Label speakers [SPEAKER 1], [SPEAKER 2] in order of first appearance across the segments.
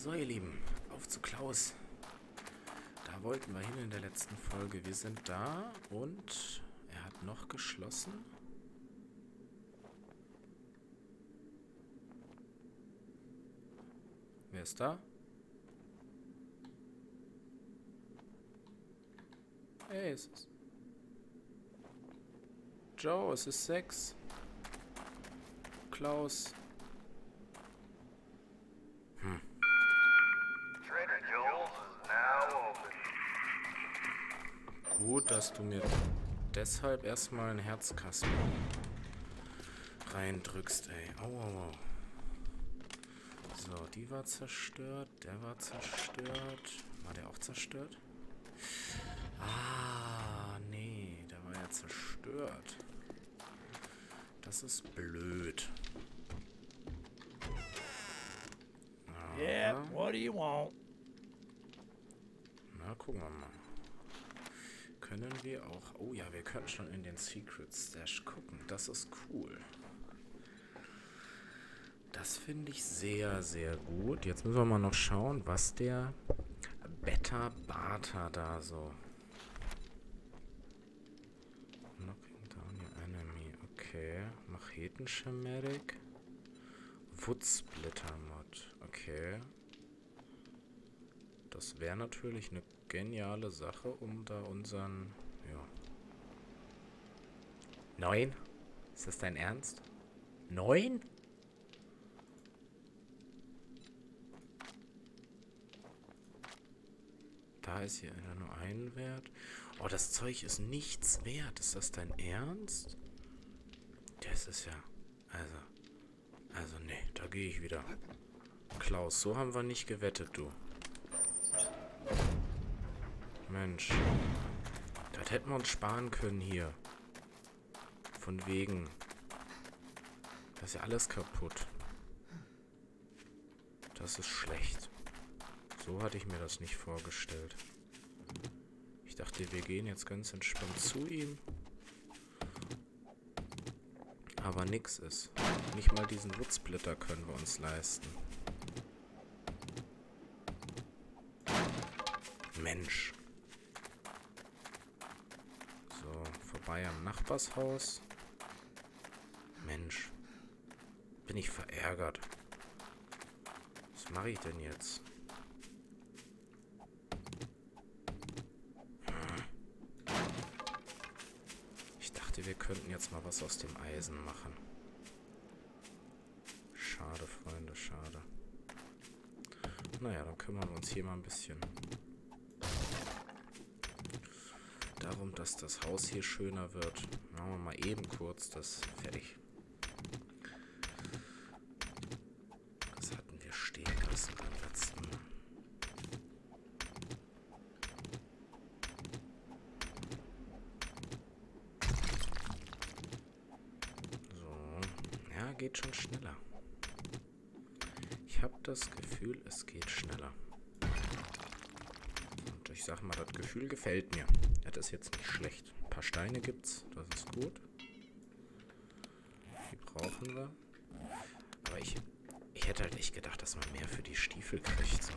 [SPEAKER 1] So, ihr Lieben, auf zu Klaus. Da wollten wir hin in der letzten Folge. Wir sind da und er hat noch geschlossen. Wer ist da? Hey, es ist... Joe, es ist sechs. Klaus. Gut, dass du mir deshalb erstmal ein Herzkasper reindrückst, ey. Au, au, au. So, die war zerstört, der war zerstört. War der auch zerstört? Ah, nee, der war ja zerstört. Das ist blöd.
[SPEAKER 2] Yeah,
[SPEAKER 1] Aha.
[SPEAKER 2] what do you want?
[SPEAKER 1] Na, gucken wir mal. Können wir auch... Oh ja, wir können schon in den Secret Stash gucken. Das ist cool. Das finde ich sehr, sehr gut. Jetzt müssen wir mal noch schauen, was der Beta Bata da so... Knocking down your enemy. Okay. Macheten-Schematic. Woodsplitter-Mod. Okay. Das wäre natürlich eine geniale Sache, um da unseren... Ja. Neun? Ist das dein Ernst? Neun? Da ist hier nur ein Wert. Oh, das Zeug ist nichts wert. Ist das dein Ernst? Das ist ja... Also... Also, nee, da gehe ich wieder. Klaus, so haben wir nicht gewettet, du. Mensch. Das hätten wir uns sparen können hier. Von wegen. Das ist ja alles kaputt. Das ist schlecht. So hatte ich mir das nicht vorgestellt. Ich dachte, wir gehen jetzt ganz entspannt zu ihm. Aber nix ist. Nicht mal diesen Woodsplitter können wir uns leisten. Mensch. So, vorbei am Nachbarshaus. Mensch. Bin ich verärgert. Was mache ich denn jetzt? Hm. Ich dachte, wir könnten jetzt mal was aus dem Eisen machen. Schade, Freunde, schade. Naja, dann kümmern wir uns hier mal ein bisschen darum, dass das Haus hier schöner wird. Machen wir mal eben kurz das fertig. Was hatten wir stehen lassen beim letzten Mal? So. Ja, geht schon schneller. Ich habe das Gefühl, es geht schneller. Und ich sag mal, das Gefühl gefällt mir. Ist jetzt nicht schlecht. Ein paar Steine gibt's, das ist gut. Die brauchen wir. Aber ich, ich hätte halt echt gedacht, dass man mehr für die Stiefel kriegt. So.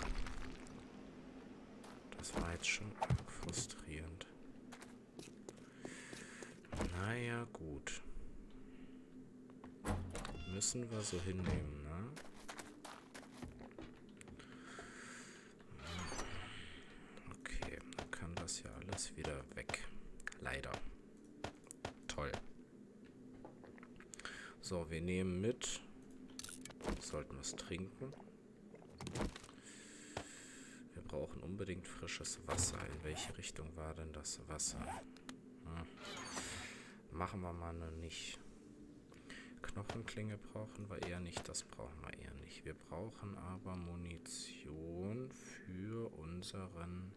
[SPEAKER 1] Das war jetzt schon frustrierend. Naja, gut. Müssen wir so hinnehmen, ne? Okay, dann kann das ja alles wieder weg. Leider. Toll. So, wir nehmen mit. Wir sollten was trinken. Wir brauchen unbedingt frisches Wasser. In welche Richtung war denn das Wasser? Hm. Machen wir mal eine nicht. Knochenklinge brauchen wir eher nicht. Das brauchen wir eher nicht. Wir brauchen aber Munition für unseren...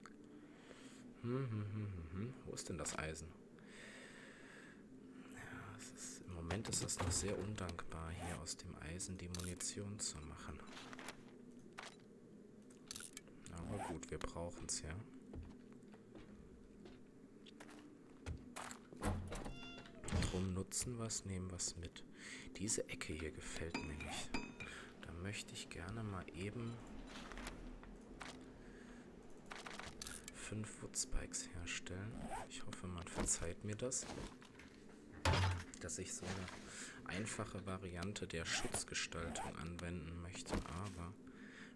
[SPEAKER 1] Hm, hm, hm, hm, hm. Wo ist denn das Eisen? Moment ist das noch sehr undankbar, hier aus dem Eisen die Munition zu machen. Aber gut, wir brauchen es ja. Drum nutzen was, nehmen was mit. Diese Ecke hier gefällt mir nicht. Da möchte ich gerne mal eben fünf Woodspikes herstellen. Ich hoffe, man verzeiht mir das. Dass ich so eine einfache Variante der Schutzgestaltung anwenden möchte. Aber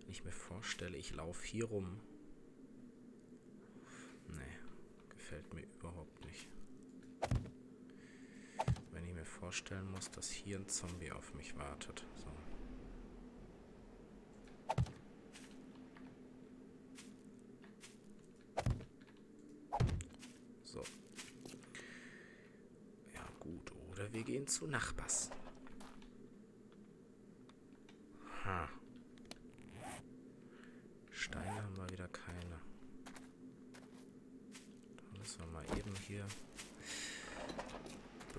[SPEAKER 1] wenn ich mir vorstelle, ich laufe hier rum. Nee, gefällt mir überhaupt nicht. Wenn ich mir vorstellen muss, dass hier ein Zombie auf mich wartet. So. Ja gut, oder wir gehen zu Nachbars. Ha. Steine haben wir wieder keine. Da müssen wir mal eben hier ein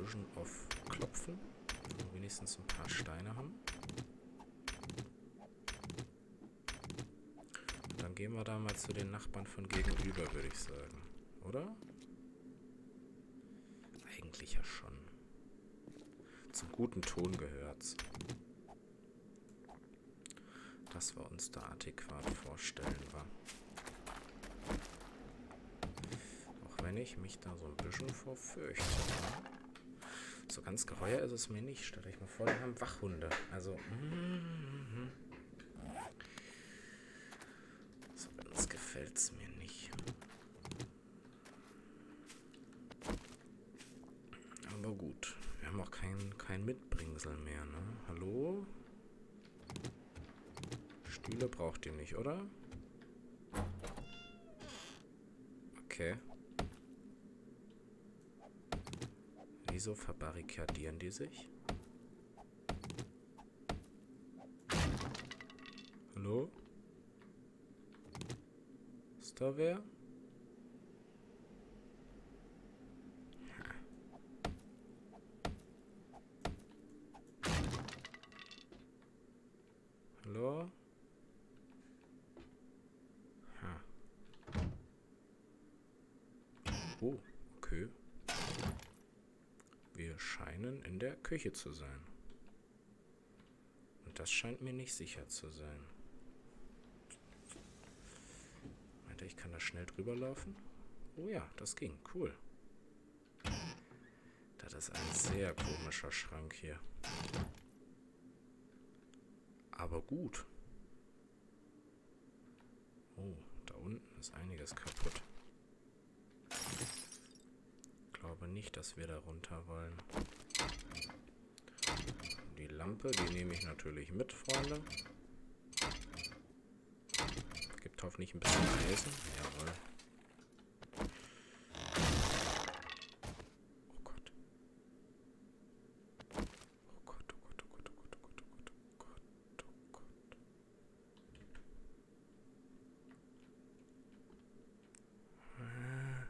[SPEAKER 1] bisschen auf klopfen. Wir wenigstens ein paar Steine haben. Und dann gehen wir da mal zu den Nachbarn von gegenüber, würde ich sagen. Oder? Eigentlich ja schon. Zum guten Ton gehört's. Dass wir uns da adäquat vorstellen war. Auch wenn ich mich da so ein bisschen vorfürchte. Ne? So ganz geheuer ist es mir nicht. Stellt euch mal vor, wir haben Wachhunde. Also. Mm, so ganz gefällt es mir nicht. Aber gut. Wir haben auch kein, Mitbringsel mehr, ne? Hallo? Stühle braucht ihr nicht, oder? Okay. Wieso verbarrikadieren die sich? Hallo? Ist da wer? Hallo? Ha. Oh, okay. Wir scheinen in der Küche zu sein. Und das scheint mir nicht sicher zu sein. Meinte, ich kann da schnell drüber laufen? Oh ja, das ging. Cool. Das ist ein sehr komischer Schrank hier. Aber gut. Oh, da unten ist einiges kaputt. Ich glaube nicht, dass wir da runter wollen. Die Lampe, die nehme ich natürlich mit, Freunde. Gibt hoffentlich ein bisschen Eisen. Jawohl. Oh Gott. Oh Gott, oh Gott, oh Gott, oh Gott, oh Gott, oh Gott, oh Gott, oh Gott. Ah.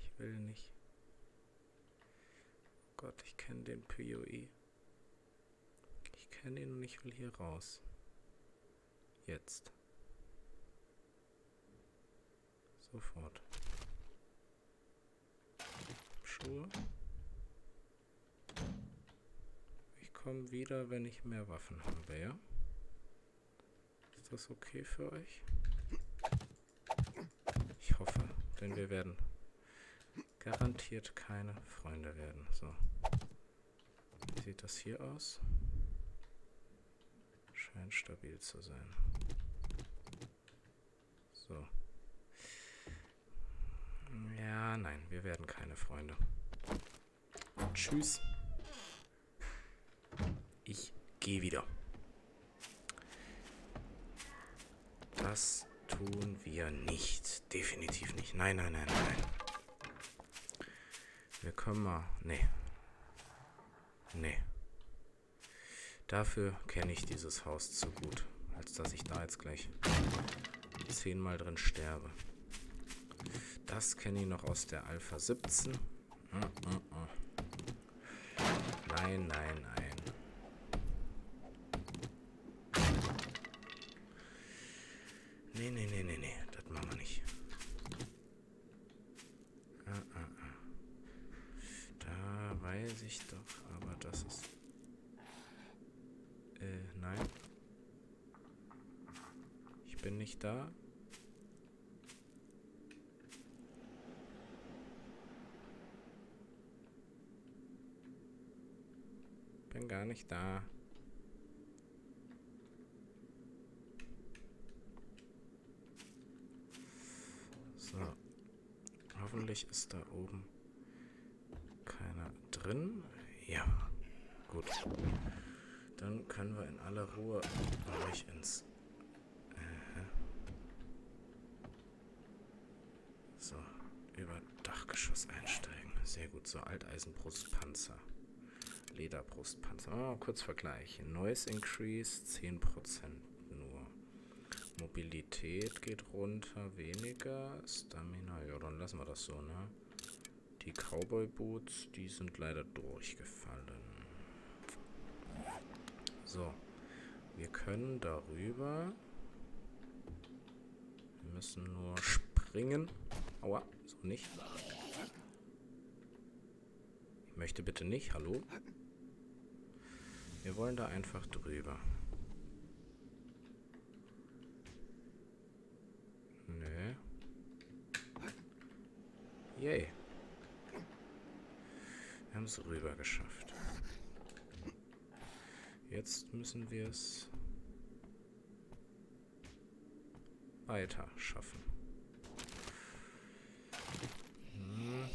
[SPEAKER 1] Ich will nicht. Oh Gott, ich kenne den PoE. Ich kenne ihn und ich will hier raus. Jetzt. Sofort. Schuhe. Ich komme wieder, wenn ich mehr Waffen habe, ja? Ist das okay für euch? Ich hoffe, denn wir werden garantiert keine Freunde werden. So. Wie sieht das hier aus? Scheint stabil zu sein. So. Ja, nein, wir werden keine Freunde. Tschüss. Ich gehe wieder. Das tun wir nicht. Definitiv nicht. Nein, nein, nein, nein. Wir können mal. Nee. Nee. Dafür kenne ich dieses Haus zu gut, als dass ich da jetzt gleich zehnmal drin sterbe. Das kenne ich noch aus der Alpha 17. Mm, mm, mm. Nein, nein, nein. Nee, nee, nee, nee, da? Bin gar nicht da. So. Hoffentlich ist da oben keiner drin. Ja. Gut. Dann können wir in aller Ruhe euch ins Sehr gut, so Alteisenbrustpanzer. Lederbrustpanzer. Oh, kurz Vergleich. Noise Increase 10% nur. Mobilität geht runter, weniger. Stamina, ja, dann lassen wir das so, ne? Die Cowboy Boots, die sind leider durchgefallen. So. Wir können darüber. Wir müssen nur springen. Aua, so nicht. Möchte bitte nicht, hallo? Wir wollen da einfach drüber. Nö. Yay. Wir haben es rüber geschafft. Jetzt müssen wir es weiter schaffen. Hm.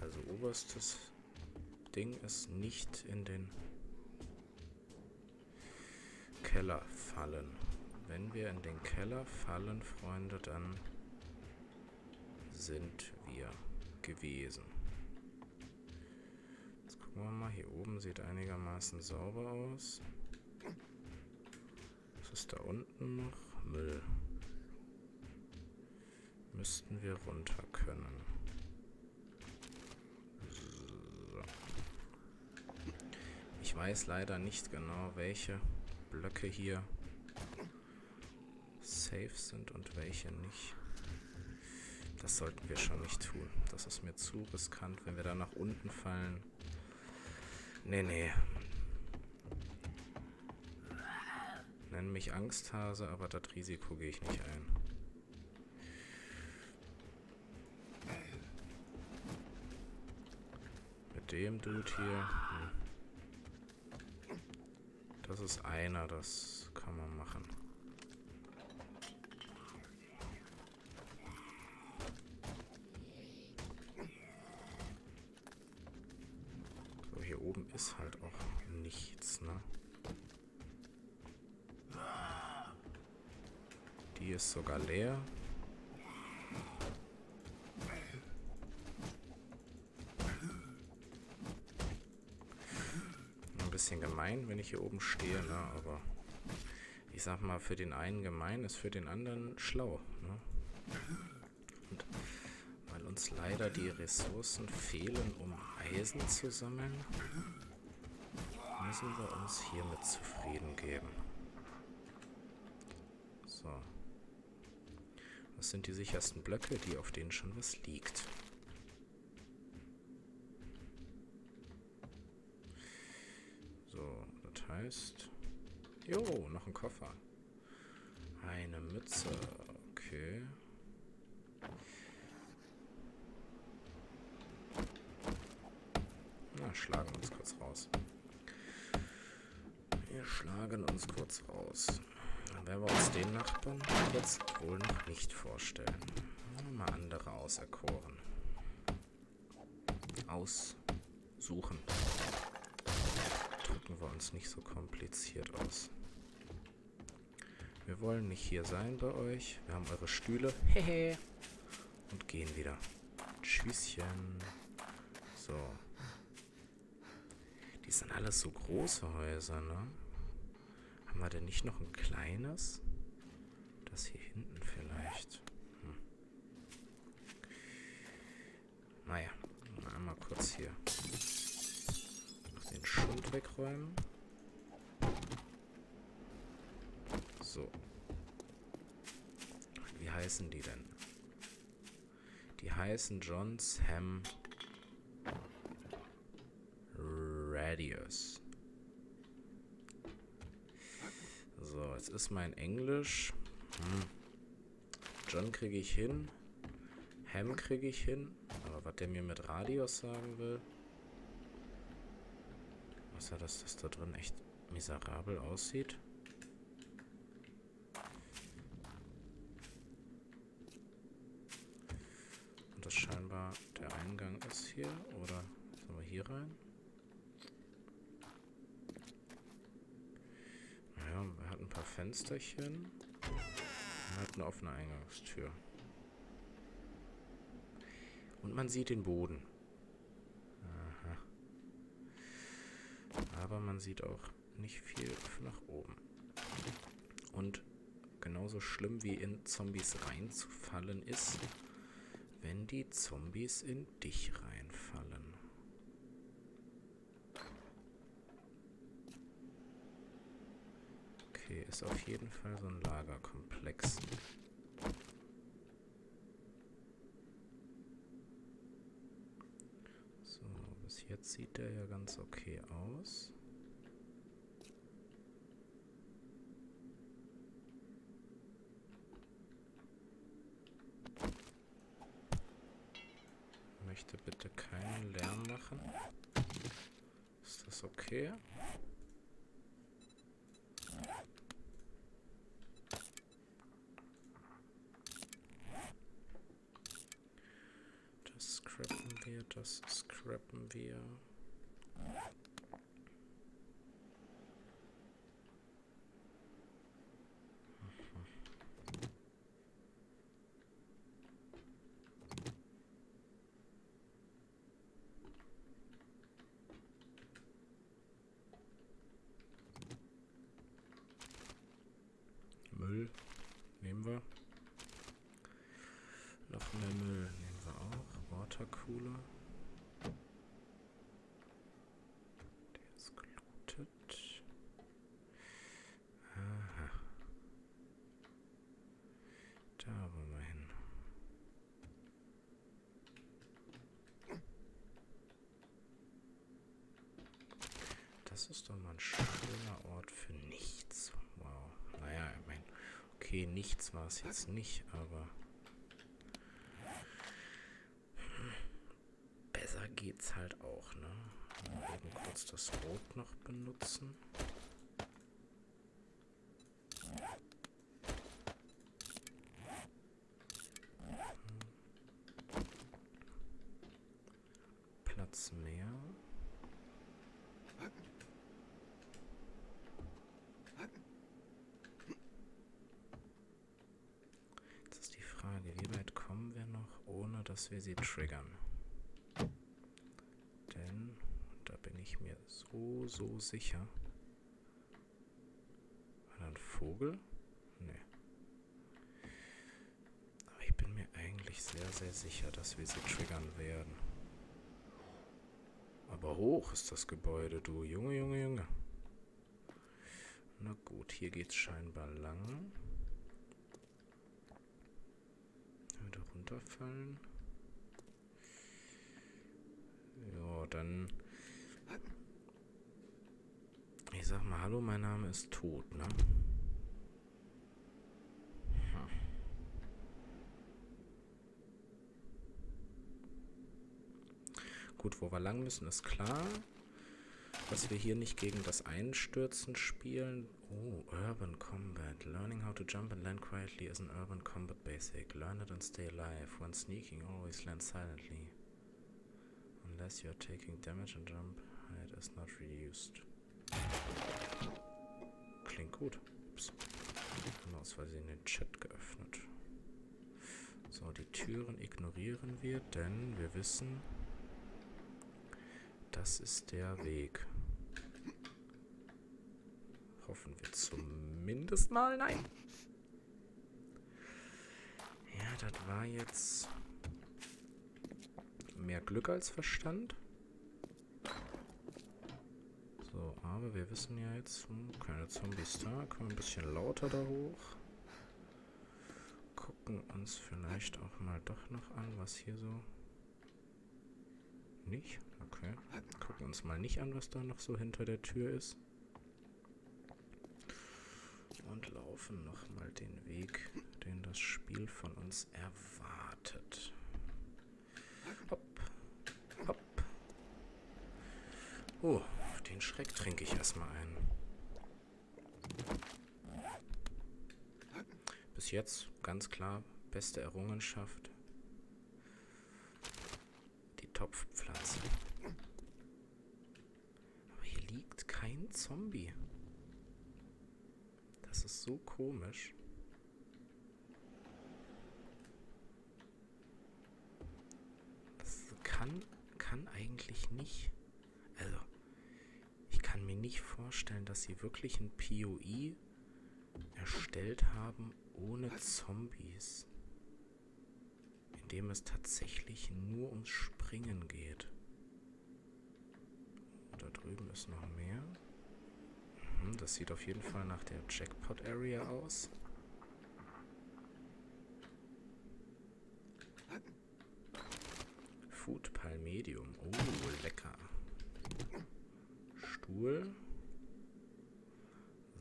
[SPEAKER 1] Also oberstes Ding ist nicht in den Keller fallen. Wenn wir in den Keller fallen, Freunde, dann sind wir gewesen. Gucken wir mal, hier oben sieht einigermaßen sauber aus. Was ist da unten noch? Müll. Müssten wir runter können. So. Ich weiß leider nicht genau, welche Blöcke hier safe sind und welche nicht. Das sollten wir schon nicht tun. Das ist mir zu riskant, wenn wir da nach unten fallen. Nee, nee. Nenn mich Angsthase, aber das Risiko gehe ich nicht ein. Mit dem Dude hier. Das ist einer, das kann man machen. oben ist halt auch nichts, ne? Die ist sogar leer. Ein bisschen gemein, wenn ich hier oben stehe, ne? Aber ich sag mal, für den einen gemein ist für den anderen schlau, ne? Und weil uns leider die Ressourcen fehlen, um Eisen zu sammeln, müssen wir uns hiermit zufrieden geben. So. Was sind die sichersten Blöcke, die auf denen schon was liegt? So, das heißt... Jo, noch ein Koffer. Eine Mütze. Okay. Na, schlagen uns kurz raus. Wir schlagen uns kurz raus. Dann werden wir uns den Nachbarn jetzt wohl noch nicht vorstellen. Mal andere auserkoren. Aussuchen. Drücken wir uns nicht so kompliziert aus. Wir wollen nicht hier sein bei euch. Wir haben eure Stühle. Hehe. Und gehen wieder. Tschüsschen. So. Die sind alles so große Häuser, ne? Haben wir denn nicht noch ein kleines? Das hier hinten vielleicht. Hm. Naja, einmal kurz hier wegräumen. So. Wie heißen die denn? Die heißen John Sam Radius. So, jetzt ist mein Englisch. Hm. John kriege ich hin. Ham kriege ich hin. Aber was der mir mit Radius sagen will. Außer, dass das da drin echt miserabel aussieht. Und das scheinbar der Eingang ist hier. Oder sollen wir hier rein? Naja, er hat ein paar Fensterchen. Er hat eine offene Eingangstür. Und man sieht den Boden. Aha. Aber man sieht auch nicht viel nach oben. Und genauso schlimm wie in Zombies reinzufallen ist, wenn die Zombies in dich reinfallen. Okay, ist auf jeden Fall so ein Lagerkomplex. So, bis jetzt sieht der ja ganz okay aus. Möchte bitte keinen Lärm machen. Ist das okay? Das scrappen wir, das scrappen wir. Müll nehmen wir. Mehr Müll nehmen wir auch. Watercooler. Der ist gelootet. Aha. Da wollen wir hin. Das ist doch mal ein schöner Ort für nichts. Wow. Naja, ich meine, okay, nichts war es jetzt nicht, aber geht's halt auch, ne? Mal eben kurz das Rot noch benutzen. Platz mehr. Jetzt ist die Frage, wie weit kommen wir noch, ohne dass wir sie triggern? Denn, da bin ich mir so, sicher. War da ein Vogel? Nee. Aber ich bin mir eigentlich sehr, sehr sicher, dass wir sie triggern werden. Aber hoch ist das Gebäude, du Junge, Junge, Junge. Na gut, hier geht's scheinbar lang. Wieder runterfallen. Ja, dann. Sag mal, hallo, mein Name ist Tod, ne? Hm. Gut, wo wir lang müssen, ist klar. Dass wir hier nicht gegen das Einstürzen spielen. Oh, Urban Combat. Learning how to jump and land quietly is an urban combat basic. Learn it and stay alive. When sneaking, always land silently. Unless you're taking damage and jump, height is not reduced. Klingt gut. Ups. Haben aus Versehen den Chat geöffnet. So, die Türen ignorieren wir, denn wir wissen, das ist der Weg. Hoffen wir zumindest mal. Nein. Ja, das war jetzt mehr Glück als Verstand. So, aber wir wissen ja jetzt, hm, keine Zombies da. Kommen ein bisschen lauter da hoch. Gucken uns vielleicht auch mal doch noch an, was hier so... Nicht? Okay. Gucken uns mal nicht an, was da noch so hinter der Tür ist. Und laufen nochmal den Weg, den das Spiel von uns erwartet. Hopp. Hopp. Oh, den Schreck trinke ich erstmal ein. Bis jetzt ganz klar beste Errungenschaft. Die Topfpflanze. Aber hier liegt kein Zombie. Das ist so komisch. Das kann, kann eigentlich nicht. Mir nicht vorstellen, dass sie wirklich ein POI erstellt haben ohne Zombies. In dem es tatsächlich nur ums Springen geht. Da drüben ist noch mehr. Mhm, das sieht auf jeden Fall nach der Jackpot Area aus. Food Palmedium. Oh, lecker. Stuhl.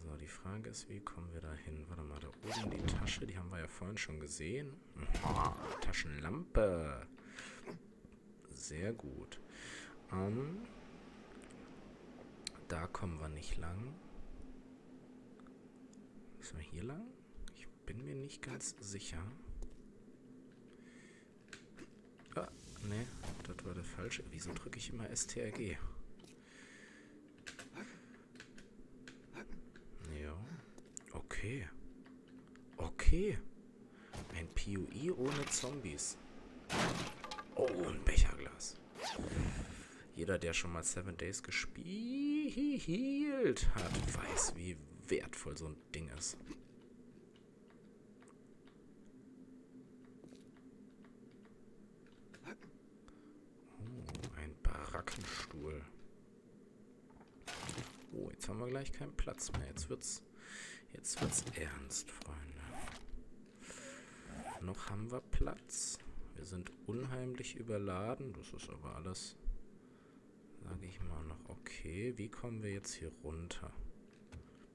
[SPEAKER 1] So, die Frage ist, wie kommen wir da hin? Warte mal, da oben die Tasche, die haben wir ja vorhin schon gesehen. Aha, Taschenlampe. Sehr gut. Ähm, da kommen wir nicht lang. Müssen wir hier lang? Ich bin mir nicht ganz sicher. Ah, ne, das war der falsche. Wieso drücke ich immer STRG? Ja. Okay. Okay. Ein PUI ohne Zombies. Oh, ein Becherglas. Jeder, der schon mal Seven Days gespielt hat, weiß, wie wertvoll so ein Ding ist. Oh, ein Barackenstuhl. Oh, jetzt haben wir gleich keinen Platz mehr. Jetzt wird's, jetzt wird's ernst, Freunde. Noch haben wir Platz. Wir sind unheimlich überladen. Das ist aber alles, sage ich mal, noch okay. Wie kommen wir jetzt hier runter?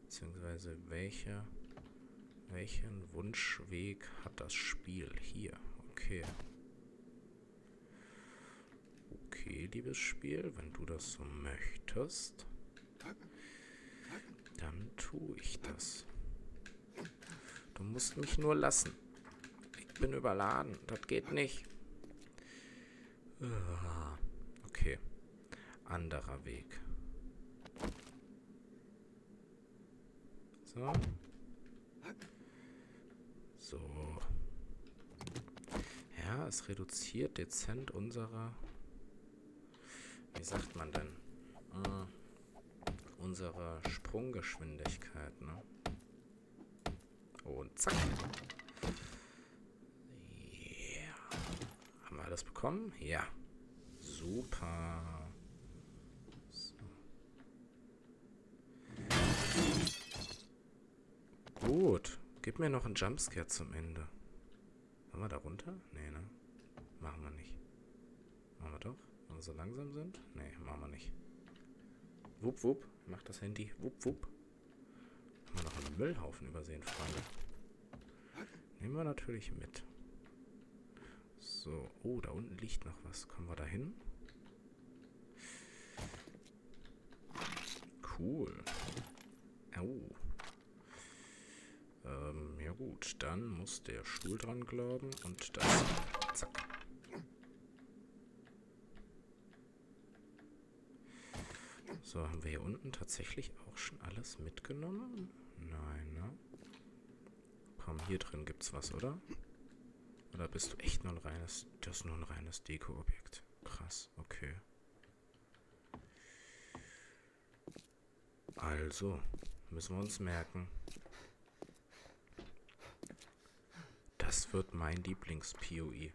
[SPEAKER 1] Beziehungsweise welche, welchen Wunschweg hat das Spiel? Hier, okay. Okay, liebes Spiel, wenn du das so möchtest, dann tue ich das. Du musst mich nur lassen. Ich bin überladen, das geht nicht. Ah, Okay, anderer Weg. So. So. Ja, es reduziert dezent unsere. Wie sagt man denn? Äh, unsere Sprunggeschwindigkeit, ne? Und zack. Yeah. Haben wir alles bekommen? Ja. Super. So. Gut. Gib mir noch einen Jumpscare zum Ende. Wollen wir da runter? Nee, ne? Machen wir nicht. Machen wir doch? Wenn wir so langsam sind? Nee, machen wir nicht. Wupp, wupp. Macht das Handy. Wupp, wupp. Haben wir noch einen Müllhaufen übersehen, Freunde. Nehmen wir natürlich mit. So. Oh, da unten liegt noch was. Kommen wir da hin? Cool. Au. Ähm, ja gut. Dann muss der Stuhl dran glauben und das. So, haben wir hier unten tatsächlich auch schon alles mitgenommen? Nein, ne? Komm, hier drin gibt's was, oder? Oder bist du echt nur ein reines... Das ist nur ein reines Deko-Objekt. Krass, okay. Also, müssen wir uns merken. Das wird mein Lieblings-POE.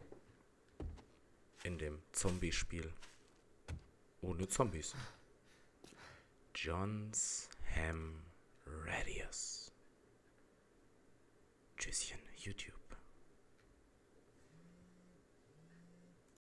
[SPEAKER 1] In dem Zombie-Spiel. Ohne Zombies. John's Ham Radius. Tschüsschen, YouTube.